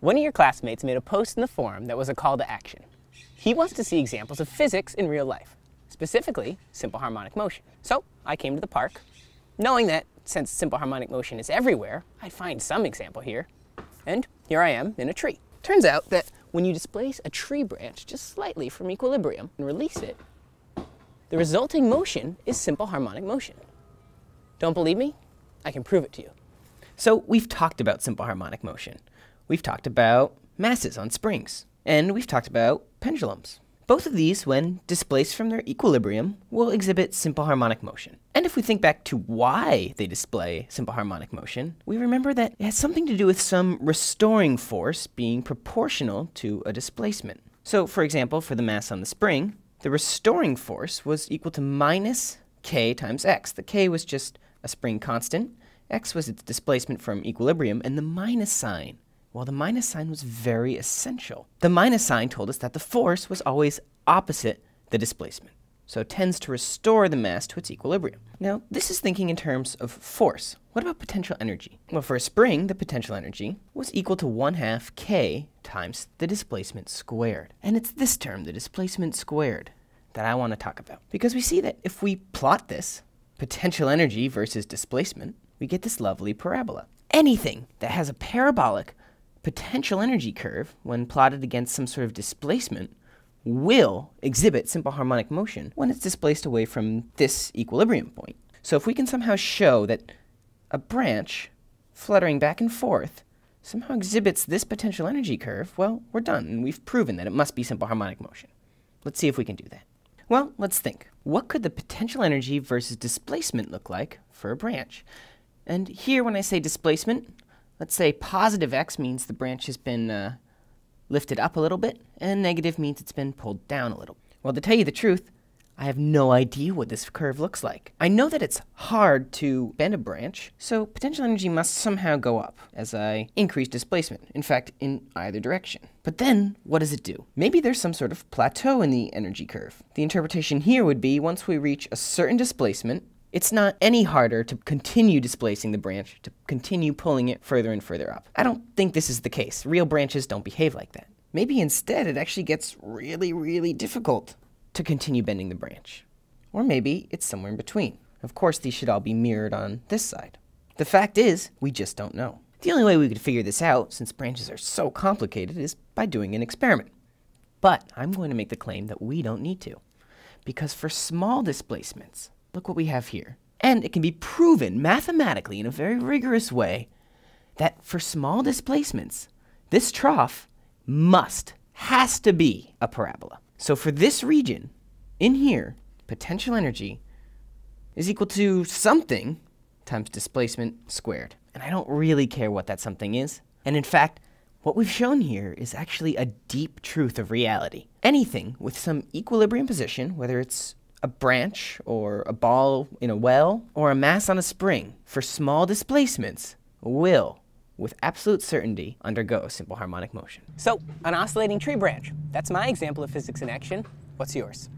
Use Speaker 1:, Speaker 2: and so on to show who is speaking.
Speaker 1: One of your classmates made a post in the forum that was a call to action. He wants to see examples of physics in real life, specifically simple harmonic motion. So I came to the park, knowing that since simple harmonic motion is everywhere, I'd find some example here. And here I am in a tree. Turns out that when you displace a tree branch just slightly from equilibrium and release it, the resulting motion is simple harmonic motion. Don't believe me? I can prove it to you. So we've talked about simple harmonic motion. We've talked about masses on springs. And we've talked about pendulums. Both of these, when displaced from their equilibrium, will exhibit simple harmonic motion. And if we think back to why they display simple harmonic motion, we remember that it has something to do with some restoring force being proportional to a displacement. So, for example, for the mass on the spring, the restoring force was equal to minus k times x. The k was just a spring constant, x was its displacement from equilibrium, and the minus sign well, the minus sign was very essential. The minus sign told us that the force was always opposite the displacement, so it tends to restore the mass to its equilibrium. Now, this is thinking in terms of force. What about potential energy? Well, for a spring, the potential energy was equal to 1 half k times the displacement squared. And it's this term, the displacement squared, that I want to talk about. Because we see that if we plot this, potential energy versus displacement, we get this lovely parabola. Anything that has a parabolic potential energy curve, when plotted against some sort of displacement, will exhibit simple harmonic motion when it's displaced away from this equilibrium point. So if we can somehow show that a branch fluttering back and forth somehow exhibits this potential energy curve, well, we're done, and we've proven that it must be simple harmonic motion. Let's see if we can do that. Well, let's think. What could the potential energy versus displacement look like for a branch? And here, when I say displacement, Let's say positive x means the branch has been uh, lifted up a little bit, and negative means it's been pulled down a little. Well, to tell you the truth, I have no idea what this curve looks like. I know that it's hard to bend a branch, so potential energy must somehow go up as I increase displacement, in fact, in either direction. But then, what does it do? Maybe there's some sort of plateau in the energy curve. The interpretation here would be once we reach a certain displacement, it's not any harder to continue displacing the branch, to continue pulling it further and further up. I don't think this is the case. Real branches don't behave like that. Maybe instead it actually gets really, really difficult to continue bending the branch. Or maybe it's somewhere in between. Of course, these should all be mirrored on this side. The fact is, we just don't know. The only way we could figure this out, since branches are so complicated, is by doing an experiment. But I'm going to make the claim that we don't need to. Because for small displacements, Look what we have here. And it can be proven mathematically in a very rigorous way that for small displacements, this trough must, has to be a parabola. So for this region, in here, potential energy is equal to something times displacement squared. And I don't really care what that something is. And in fact, what we've shown here is actually a deep truth of reality. Anything with some equilibrium position, whether it's a branch or a ball in a well or a mass on a spring for small displacements will, with absolute certainty, undergo simple harmonic motion. So, an oscillating tree branch. That's my example of physics in action. What's yours?